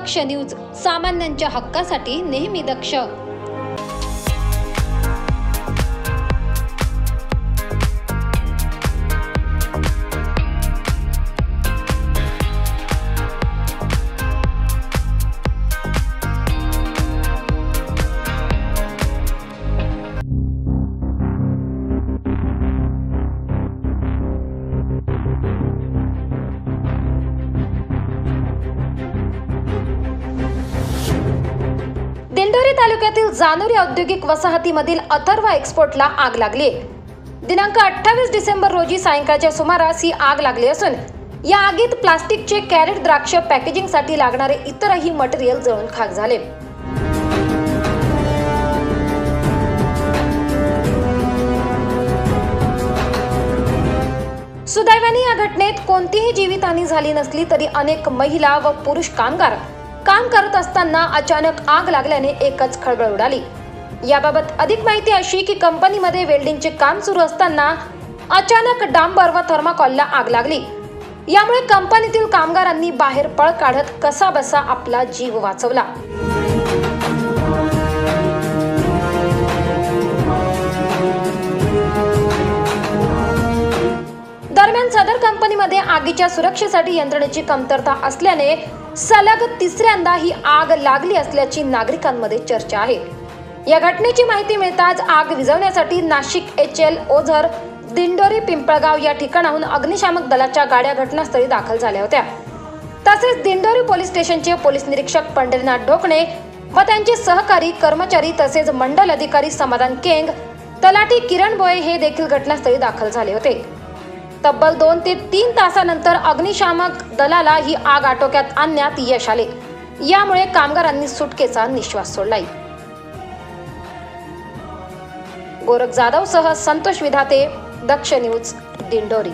दक्ष news सामान्यांच्या हक्कासाठी नेहमी दक्ष. दिंडोरी तालुक्यातील जानोरी औद्योगिक वसाहतीमधील अथर्व एक्सपोर्टला आग लागली दिनांक अठ्ठावीस डिसेंबर रोजी सायंकाळच्या सुमारास ही आग लागली असून या आगीत प्लास्टिकचे कॅरेट द्राक्ष पॅकेजिंगसाठी लागणारे इतरही मटेरियल जळून खाक झाले. सुदैवाने या घटनेत कोणतीही जीवितहानी झाली नसली तरी अनेक महिला व पुरुष कामगार काम करत असताना अचानक आग लागल्याने एकच खळबळ उडाली. याबाबत अधिक माहिती अशी की कंपनीमध्ये वेल्डिंगचे काम सुरू असताना अचानक डांबर व थर्माकॉलला आग लागली. यामुळे कंपनीतील कामगारांनी बाहेर पळ काढत कसा बसा आपला जीव वाचवला. दरम्यान सदर कंपनीमध्ये आगीच्या सुरक्षेसाठी यंत्रणेची कमतरता असल्याने सलग तिसऱ्यांदा ही आग लागली असल्याची नागरिकांमध्ये चर्चा आहे. या घटनेची माहिती मिळताच आग विझवण्यासाठी नाशिक एच एल ओझर दिंडोरी पिंपळगाव या ठिकाणाहून अग्निशामक दलाच्या गाड्या घटनास्थळी दाखल झाल्या होत्या. तसेच दिंडोरी पोलीस स्टेशनचे पोलीस निरीक्षक पंढरीनाथ ढोकणे व त्यांचे सहकारी कर्मचारी तसेच मंडल अधिकारी समाधान केंग तलाठी किरण बोये हे देखील घटनास्थळी दाखल झाले होते. तब्बल दोन ते तीन तासानंतर अग्निशामक दलाला ही आग आटोक्यात आणण्यात यश आले. यामुळे कामगारांनी सुटकेचा निश्वास सोडलाय. गोरख जाधव सह संतोष विधाते दक्ष न्यूज दिंडोरी.